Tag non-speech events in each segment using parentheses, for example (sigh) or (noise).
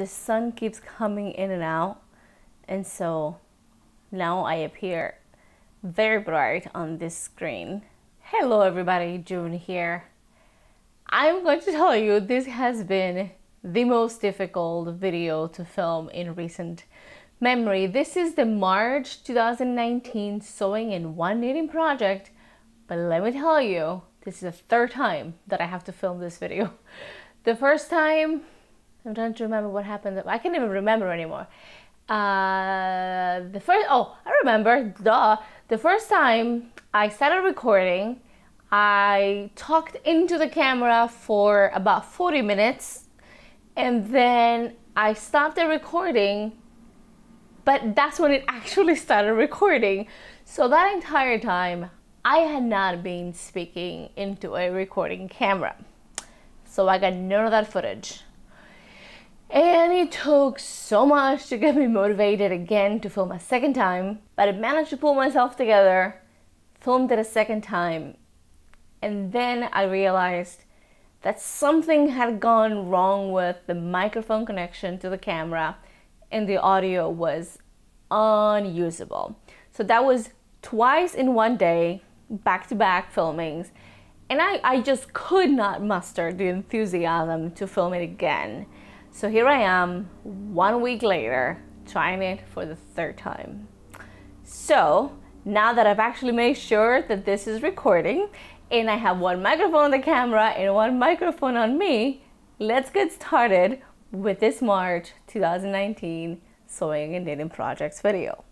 the sun keeps coming in and out, and so now I appear very bright on this screen. Hello everybody, June here. I'm going to tell you this has been the most difficult video to film in recent memory. This is the March 2019 sewing in one knitting project, but let me tell you, this is the third time that I have to film this video. The first time, I'm trying to remember what happened. I can't even remember anymore. Uh, the first, oh, I remember, duh. The first time I started recording, I talked into the camera for about 40 minutes and then I stopped the recording, but that's when it (laughs) actually started recording. So that entire time, I had not been speaking into a recording camera. So I got none of that footage. And it took so much to get me motivated again to film a second time, but I managed to pull myself together, filmed it a second time, and then I realized that something had gone wrong with the microphone connection to the camera and the audio was unusable. So that was twice in one day, back to back filmings. And I, I just could not muster the enthusiasm to film it again. So here I am, one week later, trying it for the third time. So now that I've actually made sure that this is recording and I have one microphone on the camera and one microphone on me, let's get started with this March 2019 Sewing and Knitting Projects video.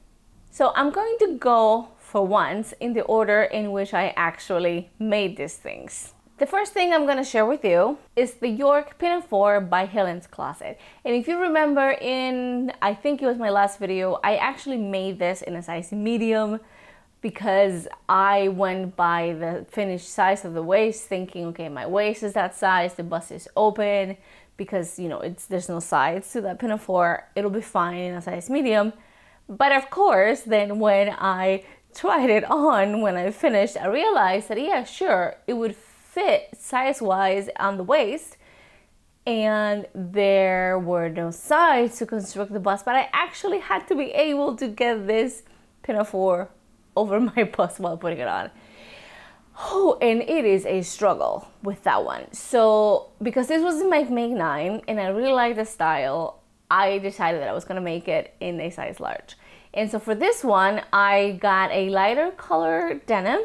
So I'm going to go for once in the order in which I actually made these things. The first thing I'm gonna share with you is the York Pinafore by Helen's Closet. And if you remember in, I think it was my last video, I actually made this in a size medium because I went by the finished size of the waist thinking, okay, my waist is that size, the bust is open because, you know, it's there's no sides to that pinafore. It'll be fine in a size medium. But of course, then when I tried it (laughs) on, when I finished, I realized that, yeah, sure, it would fit size-wise on the waist and there were no sides to construct the bust, but I actually had to be able to get this pinafore over (laughs) my bust while putting it on. Oh, and it is a struggle with that one. So, because this was my make 9 and I really like the style, I decided that I was going to make it in a size large. And so for this one, I got a lighter color denim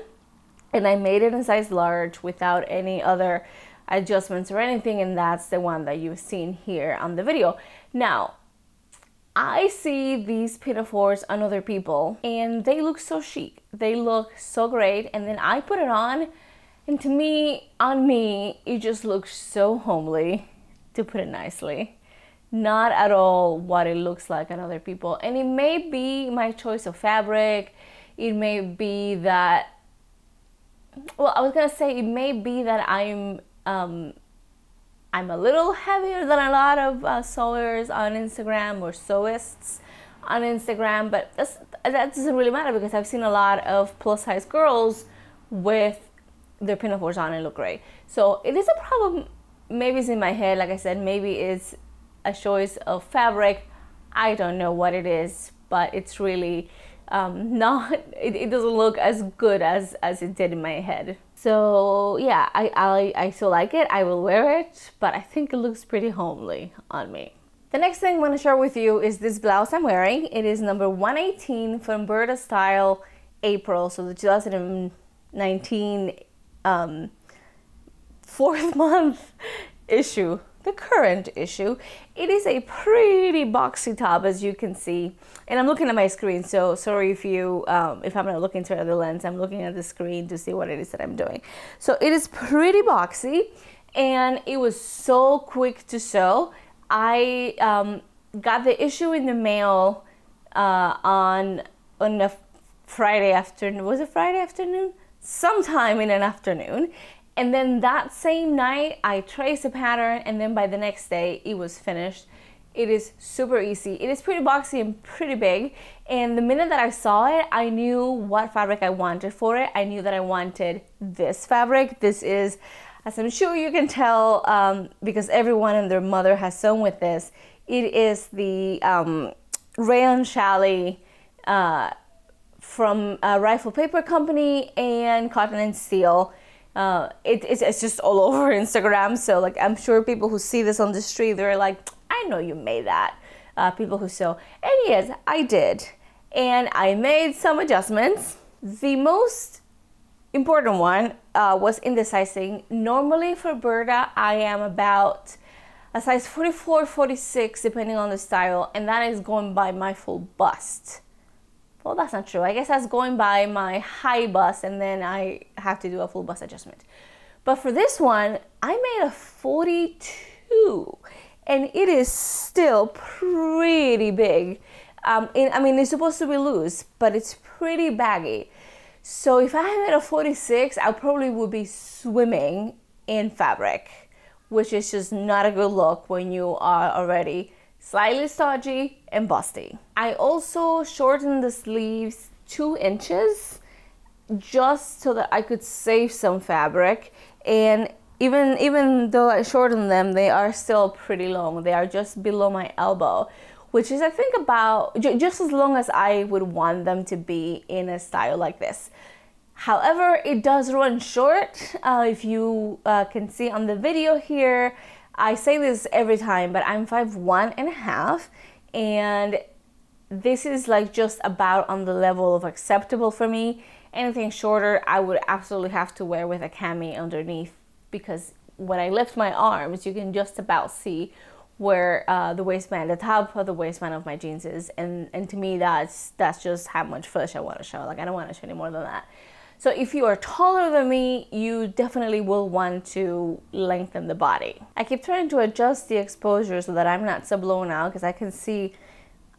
and I made it in size large without any other adjustments or anything. And that's the one that you've seen here on the video. Now, I see these pinafores on other people and they look so chic. They look so great. And then I put it on and to me, on me, it just looks so homely, to put it nicely. Not at all what it looks like on other people. And it may be my choice of fabric. It may be that, well, I was gonna say it may be that I'm um, I'm a little heavier than a lot of uh, sewers on Instagram or sewists on Instagram, but that doesn't really matter because I've seen a lot of plus size girls with their pinafores on and look great. So it is a problem. Maybe it's in my head, like I said, maybe it's a choice of fabric. I don't know what it is, but it's really um, (laughs) not, it, it doesn't look as good as, as it did in my head. So yeah, I, I, I still like it. I will wear it, but I think it looks pretty homely on me. The next thing I'm going to share with you is this blouse I'm wearing. It is number 118 from Burda Style April, so the 2019 um, fourth (laughs) month issue the current issue. It is a pretty boxy top as you can see. And I'm looking at my screen, so sorry if you, um, if I'm not looking through the lens, I'm looking at the screen to see what it is that I'm doing. So it is pretty boxy and it was so quick to sew. I um, got the issue in the mail uh, on, on a Friday afternoon. Was it Friday afternoon? Sometime in an afternoon and then that same night, I traced a pattern, and then by the next day, it was finished. It is super easy. It is pretty boxy and pretty big. And the minute that I saw it, I knew what fabric I wanted for it. I knew that I wanted this fabric. This is, as I'm sure you can tell, um, because everyone and their mother has sewn with this, It is the um, rayon challis uh, from a Rifle Paper Company and Cotton and Steel. Uh, it, it's, it's just all (laughs) over Instagram. So like I'm sure people who see this on the street, they're like, I know you made that. Uh, people who sew. And yes, I did. And I made some adjustments. The most important one uh, was in the sizing. Normally for Burda, I am about a size 44, 46, depending on the style, and that is going by my full bust. Well, that's not true. I guess that's going by my high bust, and then I have to do a full bust adjustment. But for this one, I made a 42, and it is still pretty big. Um, I mean, it's supposed to be loose, but it's pretty baggy. So if I had a 46, I probably would be swimming in fabric, which is just not a good look when you are already slightly stodgy and busty. I also shortened the sleeves two inches just so that I could save some fabric and even even though I shortened them they are still pretty long they are just below my elbow which is I think about just as long as I would want them to be in a style like this. However, it does run short. Uh, if you uh, can see on the video here, I say this every time, but I'm five one and a half, and this is like just about on the level of acceptable for me. Anything shorter, I would absolutely have to wear with a cami underneath because when I lift my arms, you can just about see where uh, the waistband, the top of the waistband of my jeans is, and and to me that's that's just how much flesh I want to show. Like I don't want to show any more than that. So if you are taller than me, you definitely will want to lengthen the body. I keep trying to adjust the exposure so that I'm not so blown out because I can see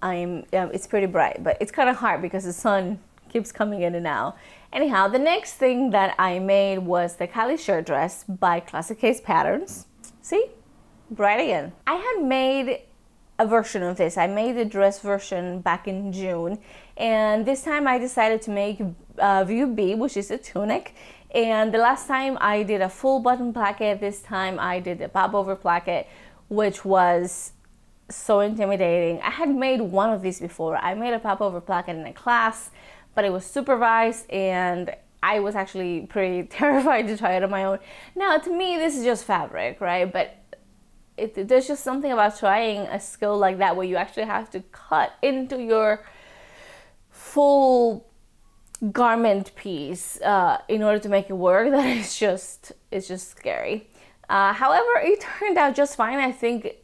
I'm um, it's pretty bright, but it's kind of hard because the sun keeps coming in and out. Anyhow, the next thing that I made was the Kalle shirt dress by Closet Case Patterns. See? bright again. I had made a version of this. I made the dress version back in June, and this time I decided to make uh, View B, which is a tunic. And the last time I did a full button placket, this time I did a pop over placket, which was so intimidating. I had made one of these before. I made a pop over placket in a class, but it was supervised and I was actually pretty (laughs) terrified to try it on my own. Now, to me, this is just fabric, right? But it, there's just something about trying a skill like that where you actually have to cut into your full garment piece uh, in order to make it work (laughs) that is just it's just scary. Uh, however it turned out just fine. I think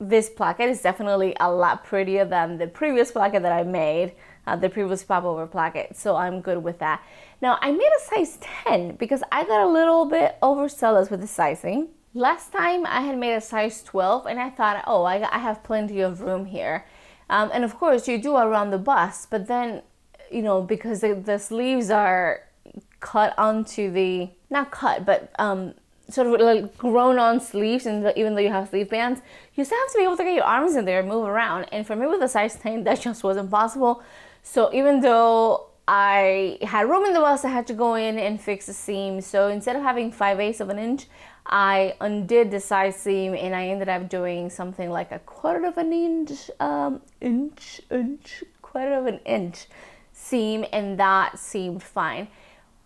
this placket is definitely a lot prettier than the previous placket that i made uh, the previous popover placket so i'm good with that. Now i made a size 10 because i got a little bit overzealous with the sizing. Last time I had made a size 12 and I thought, oh, I, I have plenty of room here. Um, and of course you do around the bust, but then, you know, because the, the sleeves are cut onto the, not cut, but um, sort of like grown on sleeves and even though you have sleeve bands, you still have to be able to get your arms in there and move around. And for me with a size 10, (laughs) that just wasn't possible. So even though I had room in the bust, I had to go in and fix the seam. So instead of having 5 eighths of an inch, I undid the side seam and I ended up doing something like a quarter of an inch, um, inch, inch, quarter of an inch seam and that seemed fine.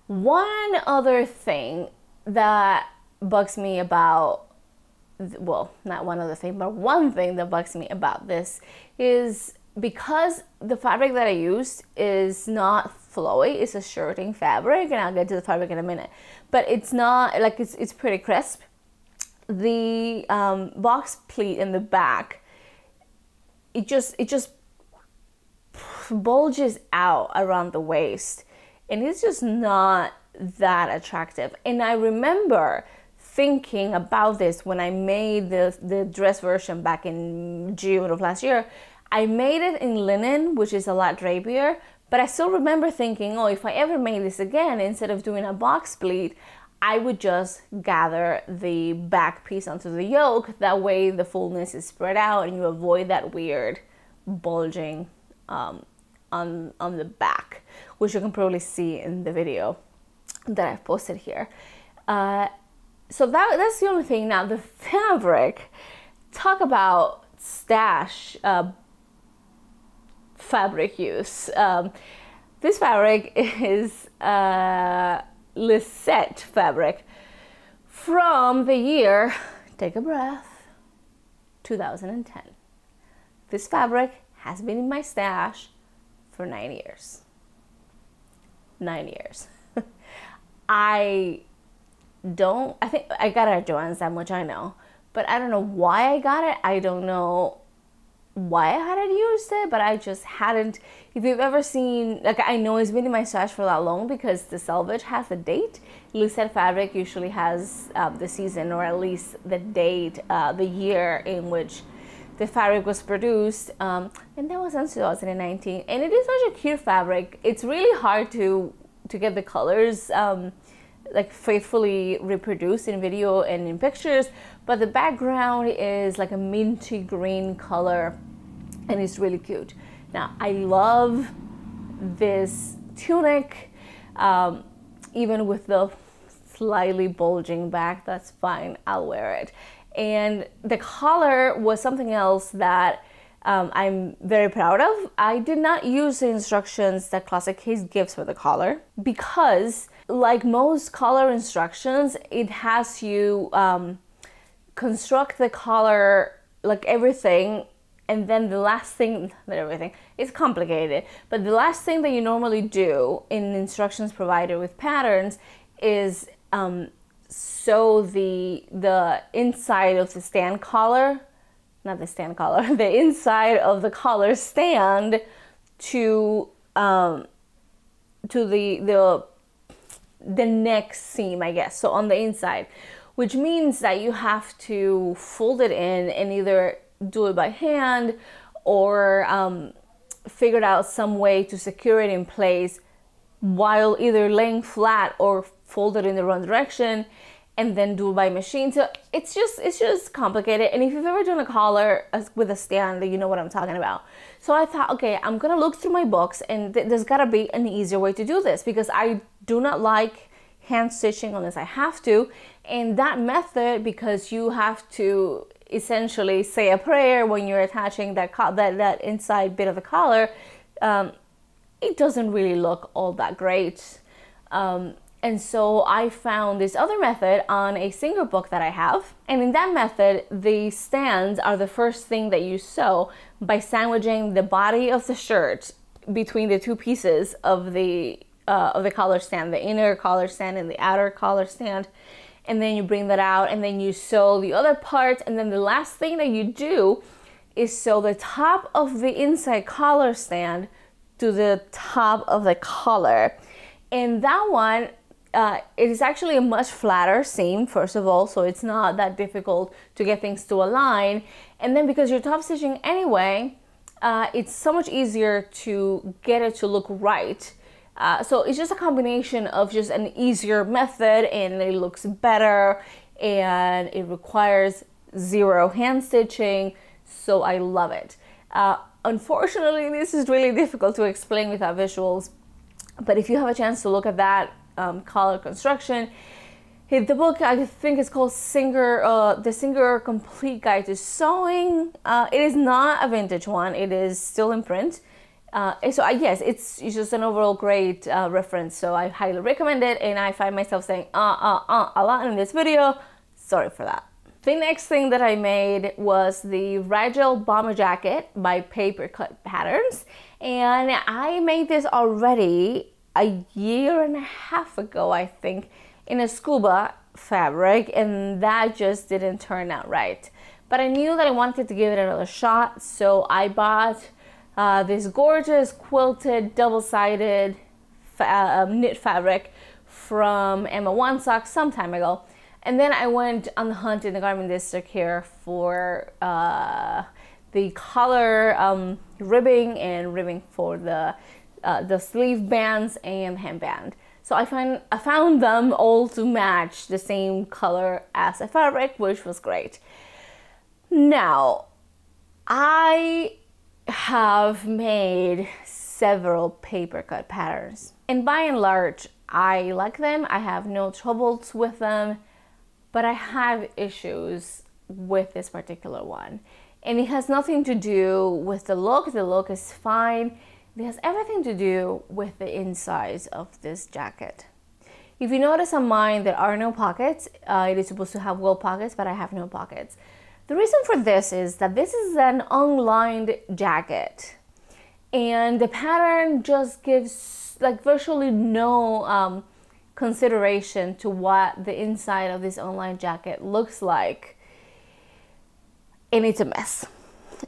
One other thing that bugs me about well, not one other thing, but one thing that bugs me about this is because the fabric that I used is not flowy, it's a shirting fabric, and I'll get to the fabric in a minute but it's not like it's, it's pretty crisp. The um, box pleat in the back, it just it just bulges out around the waist, and it's just not that attractive. And I remember thinking about this when I made the the dress version back in June of last year. I made it in linen, which is a lot drapier, but I still remember thinking, oh, if I ever made this again, instead of doing a box pleat, I would just gather the back piece onto the yoke. That way the fullness is spread out and you avoid that weird bulging um, on, on the back, which you can probably see in the video that I've posted here. Uh, so that, that's the only thing. Now the (laughs) fabric, talk about stash uh, fabric use. Um, this fabric (laughs) is uh, Lisette fabric from the year, take a breath, 2010. This fabric has been in my stash for nine years. Nine years. (laughs) I don't, I think I got it at Joann's, that much I know, but I don't know why I got it. I don't know why I hadn't used it, but I just hadn't. If you've ever seen, like I know it's been in my stash for that long because the selvage has a date. Lisette fabric usually has uh, the season or at least the date, uh, the year in which the fabric was produced, um, and that was in 2019. And it is such a cute fabric. It's really hard to to get the colors. Um, like faithfully reproduced in video and in pictures but the background is like a minty green color and it's really cute. Now, I love this tunic, um, even with the slightly bulging back, that's fine, I'll wear it. And the collar was something else that um, I'm very proud of. I did not use the instructions that Closet Case gives for the collar because, like most collar instructions, it has you um, construct the collar like everything and then the last thing that everything is complicated but the last thing that you normally do in instructions provided with patterns is um, sew the the inside of the stand collar not the stand collar (laughs) the inside of the collar stand to um, to the the the neck seam i guess. So on the inside which means that you have to fold it in and either do it by hand or um, figured out some way to secure it in place while either laying flat or folded in the wrong direction and then do it by machine. So it's just it's just complicated. And if you've ever done a collar with a stand, you know what I'm talking about. So I thought, okay, I'm gonna look through my books, and th- there's gotta be an easier way to do this because I do not like hand stitching unless I have to. And that method, because you have to essentially say a prayer when you're attaching that that that inside bit of the collar, um, it doesn't really look all that great. Um, and so I found this other method on a Singer book that I have. And in that method, the stands are the first thing that you sew by sandwiching the body of the shirt between the two pieces of the uh, of the collar stand, the inner collar stand and the outer collar stand and then you bring that out and then you sew the other part. and then the last thing that you do is sew the top of the inside collar stand to the top of the collar and that one uh, it is actually a much flatter seam first of all so it's not that difficult to get things to align and then because you're top stitching anyway uh, it's so much easier to get it to look right uh, so it's just a combination of just an easier method and it looks better and it requires zero hand stitching. So I love it. Uh, unfortunately, this is really difficult to explain without visuals. But if you have a chance to look at that um, collar construction, the book I think is called Singer, uh, the Singer Complete Guide to Sewing. Uh, it is not a vintage one. It is still in print. Uh, so I guess it's, it's just an overall great uh, reference. So I highly recommend it. And I find myself saying uh, uh, uh a lot in this video. Sorry for that. The next thing that I made was the Rigel bomber jacket by Papercut Patterns. And I made this already a year and a half ago, I think, in a scuba fabric. And that just didn't turn out right. But I knew that I wanted to give it another shot. So I bought uh, this gorgeous quilted double-sided fa um, knit fabric from Emma One Sock some time ago. And then I went on the hunt in the garment district here for uh, the collar um, ribbing and ribbing for the uh, the sleeve bands and hemband. So I find I found them all to match the same color as the fabric, which was great. Now, I have made several paper cut patterns. And by and large, I like them. I have no troubles with them, but I have issues with this particular one. And it has nothing to do with the look, the look is fine. It has everything to do with the insides of this jacket. If you notice on mine, there are no pockets. Uh, it is supposed to have well pockets, but I have no pockets. The reason for this is that this is an unlined jacket and the pattern just gives like virtually no um, consideration to what the inside of this unlined jacket looks like and it's a mess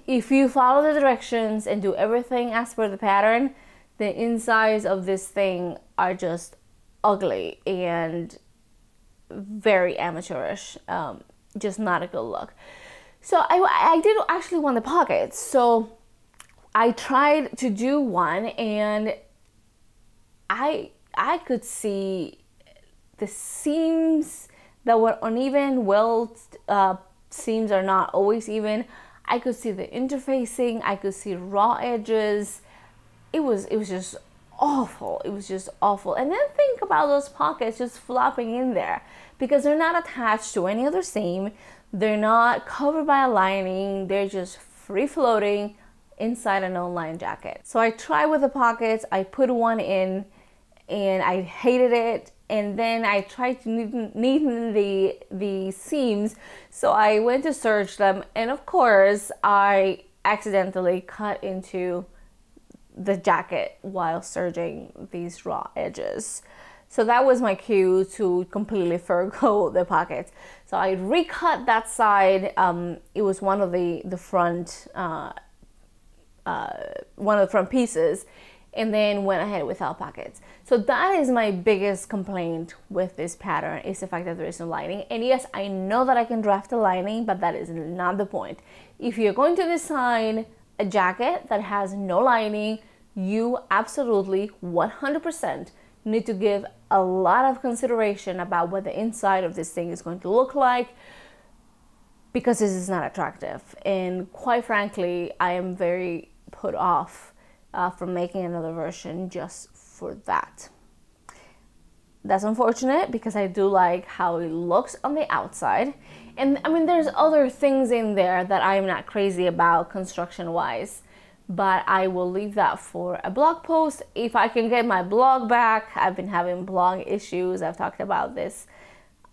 if you follow the directions and do everything as per the pattern the insides of this thing are just ugly and very amateurish um, just not a good look so I, I did actually want the pockets so I tried to do one and I I could see the seams that were uneven, welt uh, seams are not always even. I could see the interfacing, I could see raw edges. It was it was just awful. It was just awful. And then think about those pockets just flopping in there because they're not attached to any other seam. They're not covered by a lining. They're just free floating inside an online jacket. So I tried with the pockets, I put one in and I hated it. And then I tried to neaten the, the seams. So I went to serge them. And of course, I accidentally cut into the jacket while serging these raw edges. So that was my cue to completely (laughs) forego the pockets. So I recut that side. Um, it was one of the, the front uh, uh, one of the front pieces and then went ahead without pockets. So that is my biggest complaint with this pattern is the fact that there is no lining. And yes, I know that I can draft a lining, but that is not the point. If you're going to design a jacket that has no lining, you absolutely 100% need to give a lot of consideration about what the inside of this thing is going to look like because this is not attractive. And quite frankly, I am very put off uh, from making another version just for that. That's unfortunate because I do like how it looks on the outside. And I mean, there's other things in there that I'm not crazy about construction wise, but I will leave that for a blog post. If I can get my blog back, I've been having blog issues. I've talked about this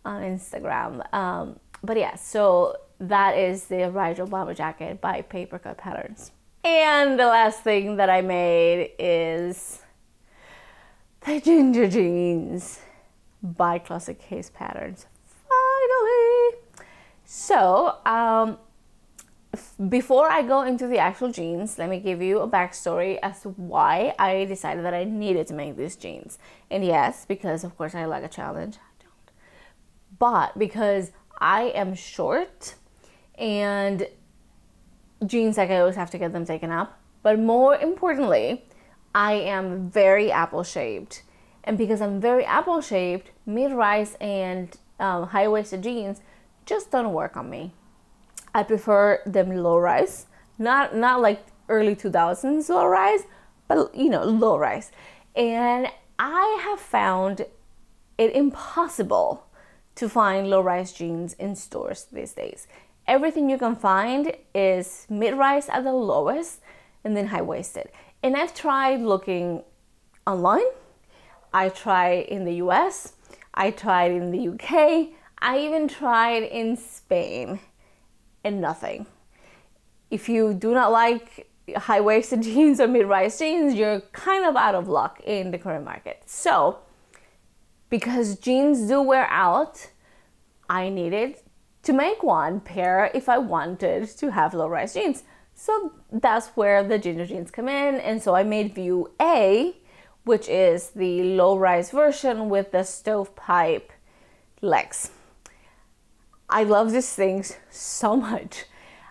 on Instagram. Um, but yeah, so that is the Rigel Bomber Jacket by Papercut Patterns. And the last thing that I made is the Ginger Jeans by Closet Case Patterns. Finally! So, um, before I go into the actual jeans, let me give you a backstory as to why I decided that I needed to make these jeans. And yes, because of course I like a challenge. I don't. But because I am short and jeans like I always have to get them taken up. But more importantly, I am very apple shaped. And because I'm very apple shaped, mid rise and um, high waisted jeans just don't work on me. I prefer them low rise, not not like early 2000s low rise, but you know, low rise. And I have found it impossible to find low rise jeans in stores these days everything you can find is mid-rise at the lowest and then high-waisted. And I've tried looking online, I tried in the US, I tried in the UK, I even tried in Spain and nothing. If you do not like high-waisted (laughs) jeans or mid-rise jeans, you're kind of out of luck in the current market. So, because jeans do wear out, I needed to make one pair if I wanted to have low rise jeans. So that's where the ginger jeans come in. And so I made view A, which is the low rise version with the stovepipe legs. I love these things so much.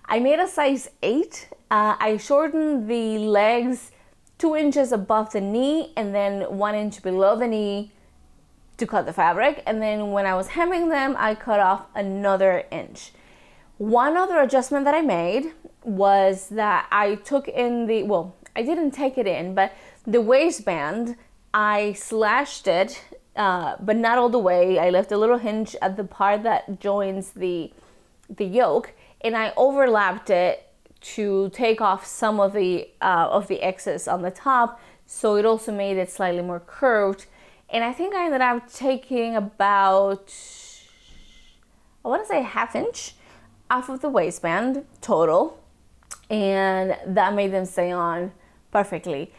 I made a size 8. Uh, I shortened the legs two inches above the knee and then one inch below the knee to cut the fabric and then when I was hemming them I cut off another inch. One other adjustment that I made was that I took in the, well, I didn't take it in, but the waistband, I slashed it, uh, but not all the way. I left a little hinge at the part that joins the, the yoke and I overlapped it to take off some of the uh, of the excess on the top so it also made it slightly more curved and I think I ended up taking about I want to say half inch off of the waistband total. And that made them stay on perfectly.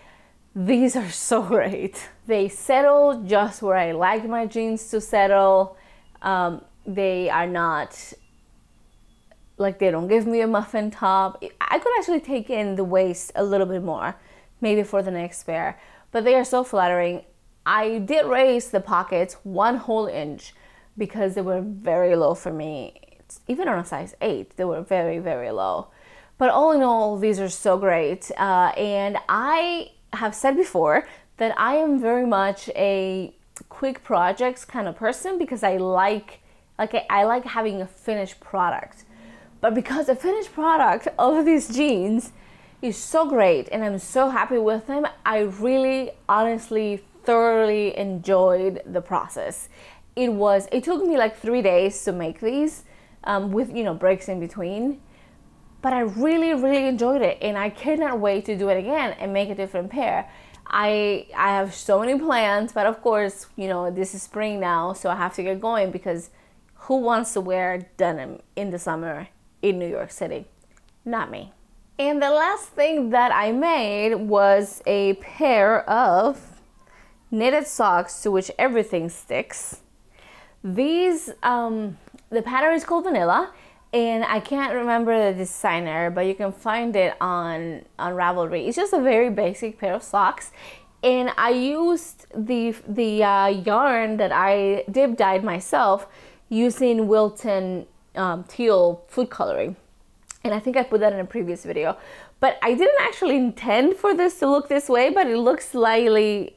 These are so (laughs) great. They settle just where I like my jeans to settle. Um, they are not like they don't give me a muffin top. I could actually take in the waist a little bit more, maybe for the next pair, but they are so flattering. I did raise the pockets one whole inch because they were very low for me. Even on a size 8, they were very, very low. But all in all, these are so great. Uh, and I have said before that I am very much a quick projects kind of person because I like like I, I like having a finished product. But because the finished product of these jeans is so great and I'm so happy with them, I really honestly thoroughly enjoyed the process. It was it took me like 3 days to make these um, with you know breaks in between. But I really really enjoyed it and I cannot wait to do it again and make a different pair. I I have so many plans, but of course, you know, this is spring now, so I have to get going because who wants to wear denim in the summer in New York City? Not me. And the last thing that I made was a pair of knitted socks to which everything sticks. These, um, the pattern is called Vanilla, and I can't remember the designer, but you can find it on on Ravelry. It's just a very basic pair of socks, and I used the the uh, yarn that I dip dyed myself using Wilton um, teal food coloring. And I think I put that in a previous video. But I didn't actually intend for this to look this way, but it looks slightly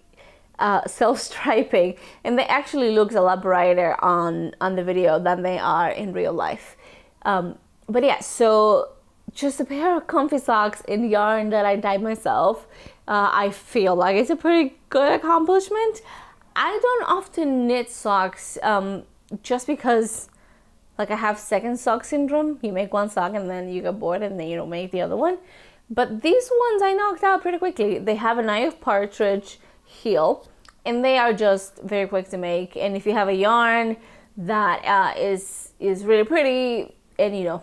uh, (laughs) self-striping. And they actually looks a lot brighter on, on the video than they are in real life. Um, but yeah, so just a pair of comfy socks in yarn that I dyed myself. Uh, I feel like it's a pretty good accomplishment. I don't often knit socks um, just because like I have second sock syndrome. You make one sock and then you get bored and then you don't make the other one. But these ones I knocked out pretty quickly. They have an eye of partridge heel and they are just very quick to make. And if you have a yarn that uh, is is really pretty and you know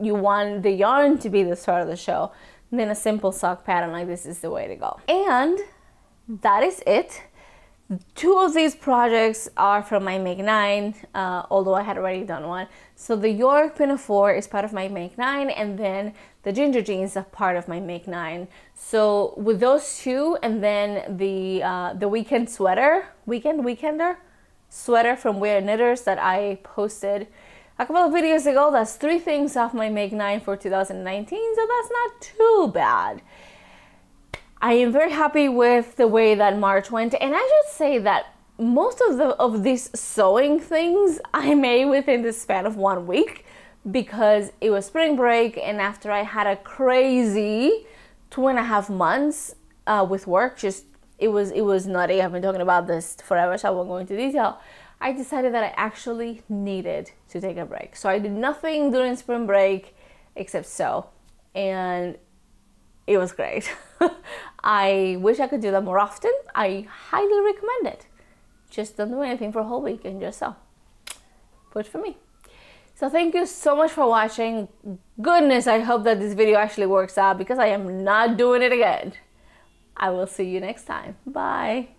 you want the yarn to be the start of the show, then a simple sock pattern like this is the way to go. And that is it. Two of these projects are from my Make 9, uh, although I had already done one. So the York Pinafore is part of my Make 9 and then the Ginger Jeans are part of my Make 9. So with those two and then the, uh, the Weekend Sweater, Weekend Weekender sweater from We Are Knitters that I posted a couple of videos ago, that's three things off my Make 9 for 2019, so that's not too bad. I am very happy with the way that March went, and I should say that most of the of these sewing things (laughs) I made within the span of one week because it was spring break, and after I had a crazy two and a half months uh, with work, just it was it was nutty. I've been talking about this forever, so I won't go into detail. I decided that I actually needed to take a break, so I did nothing during spring break except sew, and it was great. (laughs) I wish I could do that more often. I highly recommend it. Just don't do anything for a whole week and just oh, sew. Good for me. So thank you so much for watching. Goodness, I hope that this video actually works out because I am not doing it again. I will see you next time. Bye.